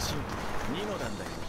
信2の段だよ。